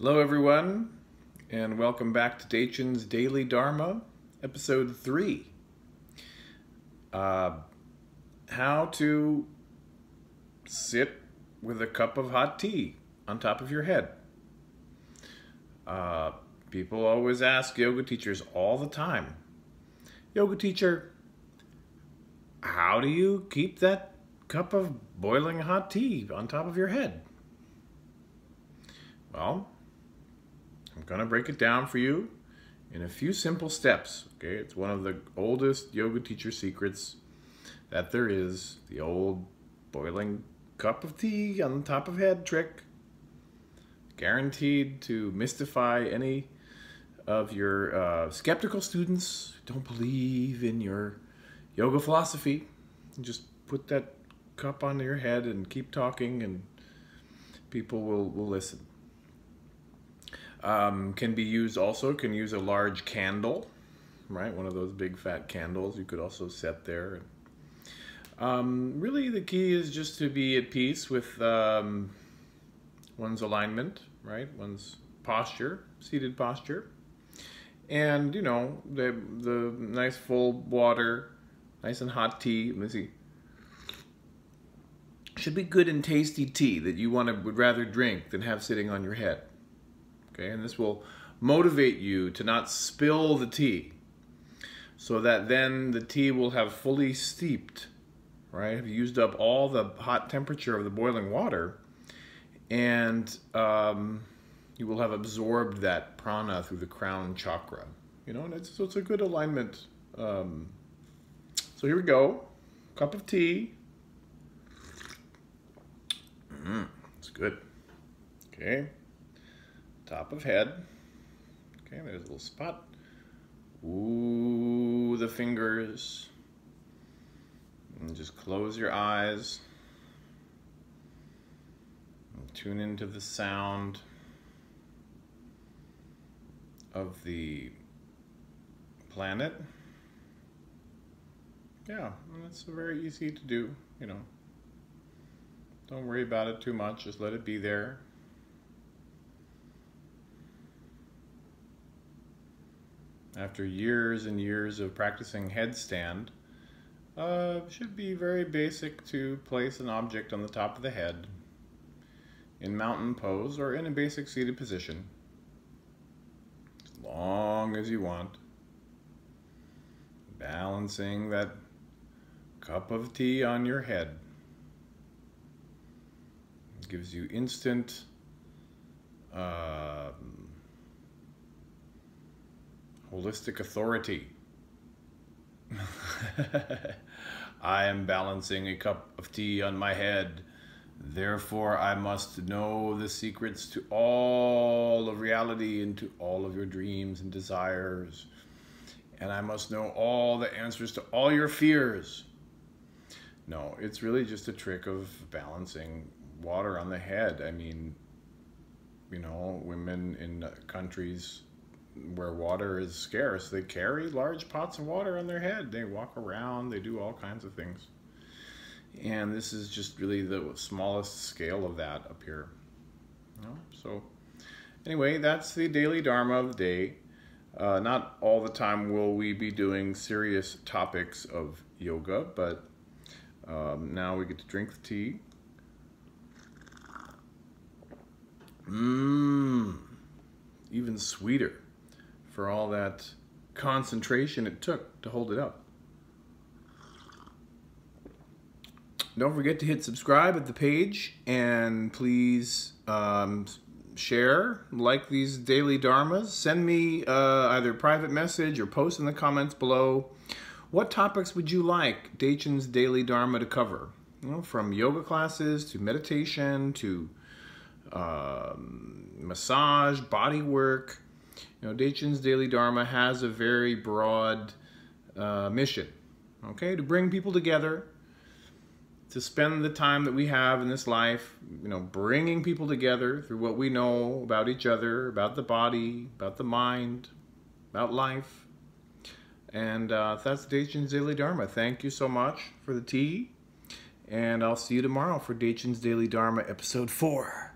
Hello, everyone, and welcome back to Dechen's Daily Dharma, episode three. Uh, how to sit with a cup of hot tea on top of your head. Uh, people always ask yoga teachers all the time, Yoga teacher, how do you keep that cup of boiling hot tea on top of your head? Well, I'm going to break it down for you in a few simple steps. Okay, it's one of the oldest yoga teacher secrets that there is the old boiling cup of tea on top of head trick. Guaranteed to mystify any of your uh, skeptical students who don't believe in your yoga philosophy. Just put that cup on your head and keep talking, and people will, will listen. Um, can be used also, can use a large candle, right? One of those big fat candles you could also set there. Um, really, the key is just to be at peace with um, one's alignment, right? One's posture, seated posture. And, you know, the, the nice full water, nice and hot tea. Let me see. Should be good and tasty tea that you want to would rather drink than have sitting on your head. Okay, and this will motivate you to not spill the tea so that then the tea will have fully steeped, right? Have used up all the hot temperature of the boiling water and um, you will have absorbed that prana through the crown chakra. You know, and it's, so it's a good alignment. Um, so here we go. Cup of tea. Mm, it's good. Okay top of head. Okay, there's a little spot. Ooh, the fingers. And just close your eyes. And tune into the sound of the planet. Yeah, it's very easy to do, you know. Don't worry about it too much, just let it be there. After years and years of practicing headstand, uh, should be very basic to place an object on the top of the head in mountain pose or in a basic seated position as long as you want. Balancing that cup of tea on your head it gives you instant uh, holistic authority. I am balancing a cup of tea on my head. Therefore, I must know the secrets to all of reality and to all of your dreams and desires. And I must know all the answers to all your fears. No, it's really just a trick of balancing water on the head. I mean, you know, women in countries where water is scarce, they carry large pots of water on their head. They walk around, they do all kinds of things. And this is just really the smallest scale of that up here. You know? So anyway, that's the daily Dharma of the day. Uh, not all the time will we be doing serious topics of yoga, but um, now we get to drink the tea. Mmm, even sweeter for all that concentration it took to hold it up. Don't forget to hit subscribe at the page and please um, share, like these daily dharmas. Send me uh, either private message or post in the comments below. What topics would you like Dechen's Daily Dharma to cover? You know, from yoga classes to meditation to um, massage, body work, you know, Dechen's Daily Dharma has a very broad uh, mission, okay, to bring people together, to spend the time that we have in this life, you know, bringing people together through what we know about each other, about the body, about the mind, about life. And uh, that's Dechen's Daily Dharma. Thank you so much for the tea. And I'll see you tomorrow for Dechen's Daily Dharma, episode 4.